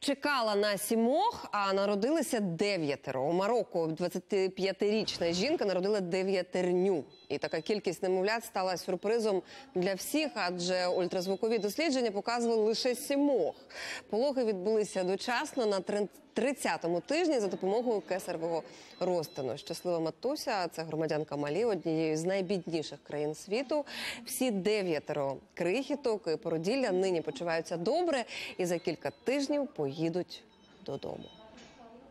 Чекала на сімох, а народилися дев'ятеро. У Марокко 25-річна жінка народила дев'ятерню. І така кількість немовлят стала сюрпризом для всіх, адже ультразвукові дослідження показували лише сімох. Пологи відбулися дочасно на 30-му тижні за допомогою кесаревого розтину. Щаслива матуся, це громадянка Малі, однієї з найбідніших країн світу. Всі дев'ятеро крихіток і породілля нині почуваються добре і за кілька тижнів поїдуть додому.